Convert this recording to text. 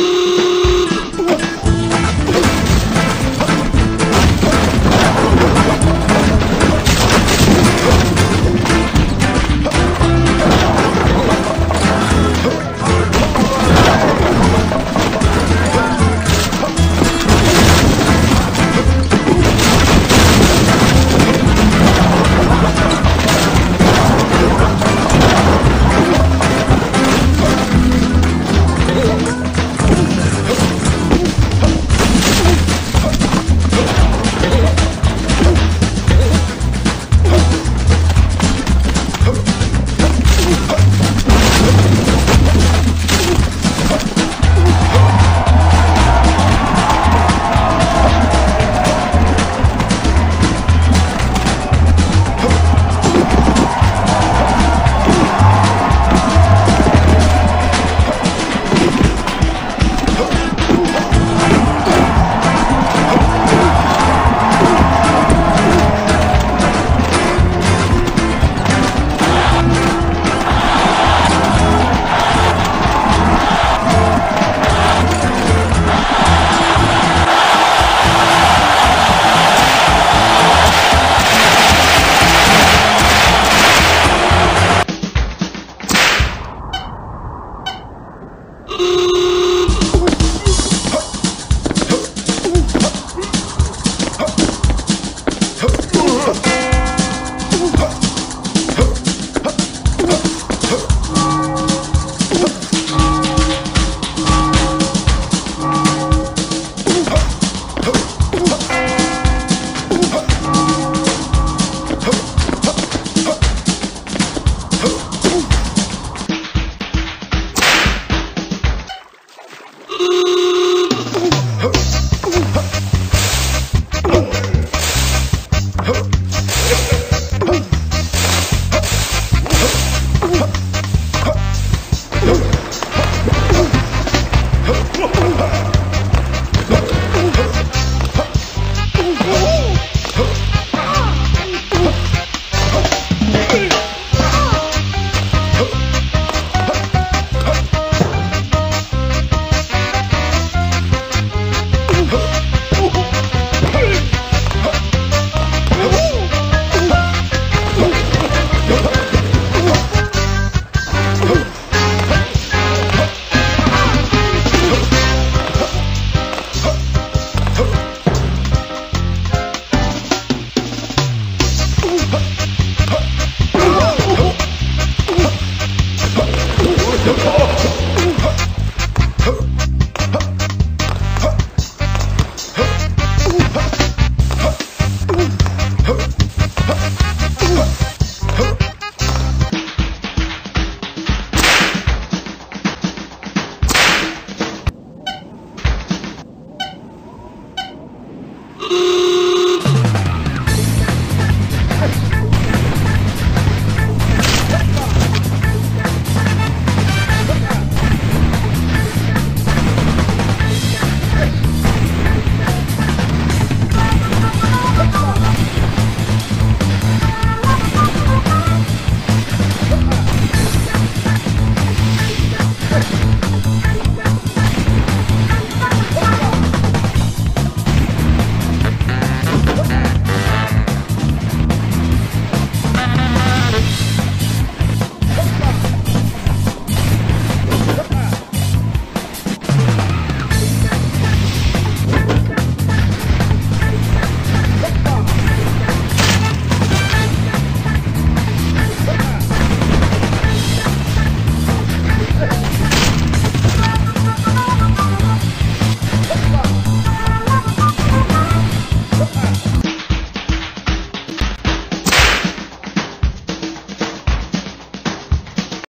you Oh,